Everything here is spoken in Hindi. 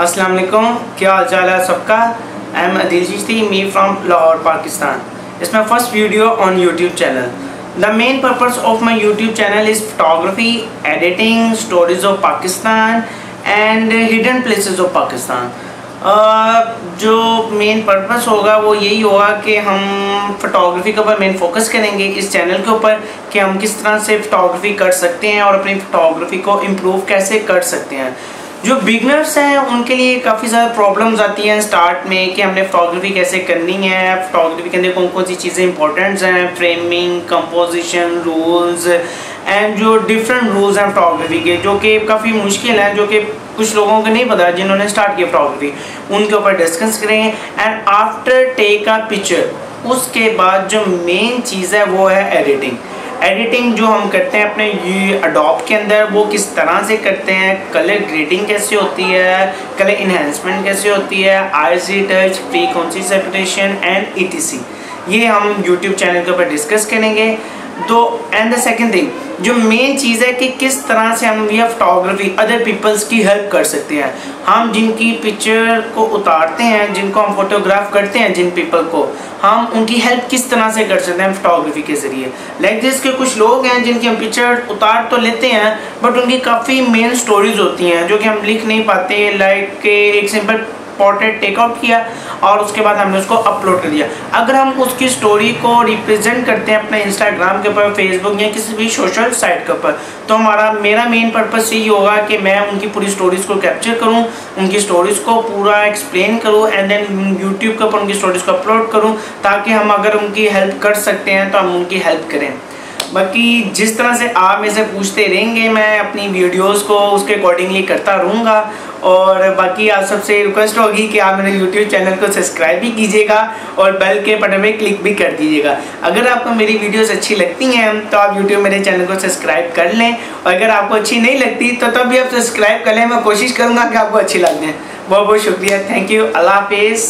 अस्सलाम वालेकुम, क्या हाल चाल है सबका? I am Adil Chishti me from Lahore Pakistan it's my first video on YouTube channel the main purpose of my YouTube channel is photography editing stories of Pakistan and hidden places of Pakistan जो मेन पर्पस होगा वो यही होगा कि हम फोटोग्राफी के ऊपर मेन फोकस करेंगे इस चैनल के ऊपर कि हम किस तरह से फोटोग्राफी कर सकते हैं और अपनी फोटोग्राफी को इम्प्रूव कैसे कर सकते हैं। जो बिगनर्स हैं, उनके लिए काफ़ी ज़्यादा प्रॉब्लम्स आती हैं स्टार्ट में कि हमने फोटोग्राफी कैसे करनी है। फोटोग्राफी के अंदर कौन कौन सी चीज़ें इंपॉर्टेंट्स हैं? फ्रेमिंग कंपोजिशन रूल्स एंड जो डिफरेंट रूल्स हैं फोटोग्राफी के, जो कि काफ़ी मुश्किल हैं, जो कि कुछ लोगों को नहीं पता जिन्होंने स्टार्ट किया फोटोग्राफी उनके ऊपर डिस्कस करेंगे and after take a picture उसके बाद जो मेन चीज़ है वो है एडिटिंग एडिटिंग जो हम करते हैं अपने, ये अडोप के अंदर वो किस तरह से करते हैं कलर ग्रेडिंग कैसे होती है कलर इन्हेंसमेंट कैसे होती है आई सी touch frequency separation and ETC ये हम यूट्यूब चैनल के ऊपर डिस्कस करेंगे। तो एंड द सेकेंड थिंग जो मेन चीज़ है कि किस तरह से हम यह फोटोग्राफी अदर पीपल्स की हेल्प कर सकते हैं। हम जिनकी पिक्चर को उतारते हैं, जिनको हम फोटोग्राफ करते हैं, जिन पीपल को, हम उनकी हेल्प किस तरह से कर सकते हैं फोटोग्राफी के ज़रिए। लाइक दिस के कुछ लोग हैं जिनकी हम पिक्चर उतार तो लेते हैं बट उनकी काफ़ी मेन स्टोरीज होती हैं, जो कि हम लिख नहीं पाते लाइक like एक सिंपल पोर्ट्रेट टेकआउट किया और उसके बाद हमने उसको अपलोड कर दिया। अगर हम उसकी स्टोरी को रिप्रेजेंट करते हैं अपने इंस्टाग्राम के ऊपर फेसबुक या किसी भी सोशल साइट के ऊपर तो हमारा, मेरा मेन पर्पज़ यही होगा कि मैं उनकी पूरी स्टोरीज़ को कैप्चर करूँ, उनकी स्टोरीज़ को पूरा एक्सप्लेन करूँ एंड देन यूट्यूब के ऊपर उनकी स्टोरीज़ को अपलोड करूँ, ताकि हम अगर उनकी हेल्प कर सकते हैं तो हम उनकी हेल्प करें। बाकी जिस तरह से आप में से पूछते रहेंगे, मैं अपनी वीडियोस को उसके अकॉर्डिंगली करता रहूँगा। और बाकी आप सबसे रिक्वेस्ट होगी कि आप मेरे यूट्यूब चैनल को सब्सक्राइब भी कीजिएगा और बेल के बटन में क्लिक भी कर दीजिएगा। अगर आपको मेरी वीडियोस अच्छी लगती हैं तो आप यूट्यूब मेरे चैनल को सब्सक्राइब कर लें। और अगर आपको अच्छी नहीं लगती तो तब भी आप सब्सक्राइब कर लें। मैं कोशिश करूँगा कि आपको अच्छी लग जाए बहुत बहुत शुक्रिया। थैंक यू अल्लाह हाफिज़।